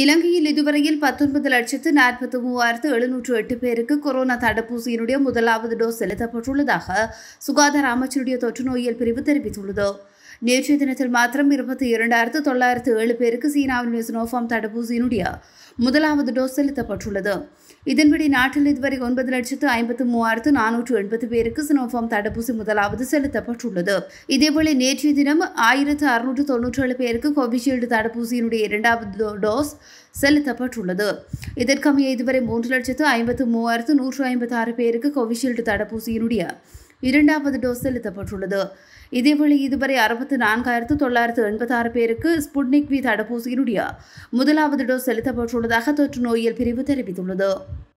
இலங்கையில் இதுவரையில் பத்தொன்பது லட்சத்து நாற்பத்தி மூவாயிரத்து எழுநூற்று எட்டு பேருக்கு கொரோனா தடுப்பூசியினுடைய முதலாவது டோஸ் செலுத்தப்பட்டுள்ளதாக சுகாதார அமைச்சருடைய தொற்று நோயியல் பிரிவு தெரிவித்துள்ளது. நேற்றைய தினத்தில் மாத்திரம் இருபத்தி இரண்டாயிரத்து தொள்ளாயிரத்து ஏழு பேருக்கு சீனாவின் சினோஃபார்ம் தடுப்பூசியினுடைய முதலாவது டோஸ் செலுத்தப்பட்டுள்ளது. இதன்படி நாட்டில் இதுவரை ஒன்பது லட்சத்து ஐம்பத்து மூவாயிரத்து நானூற்று எண்பது பேருக்கு சினோஃபார்ம் தடுப்பூசி முதலாவது செலுத்தப்பட்டுள்ளது. இதேபோல நேற்றைய தினம் ஆயிரத்து அறுநூற்று தொன்னூற்றி ஏழு பேருக்கு கோவிஷீல்டு தடுப்பூசியினுடைய இரண்டாவது டோஸ் செலுத்தப்பட்டுள்ளது. இதற்கமைய இதுவரை மூன்று லட்சத்து ஐம்பத்து மூவாயிரத்து நூற்று ஐம்பத்தாறு பேருக்கு கோவிஷீல்டு தடுப்பூசியினுடைய இரண்டாவது டோஸ் செலுத்தப்பட்டுள்ளது. இதேவேளை இதுவரை அறுபத்தி நான்காயிரத்து தொள்ளாயிரத்து எண்பத்தாறு பேருக்கு ஸ்புட்னிக் வி தடுப்பூசியினுடைய முதலாவது டோஸ் செலுத்தப்பட்டுள்ளதாக தொற்று நோயியல் பிரிவு தெரிவித்துள்ளது.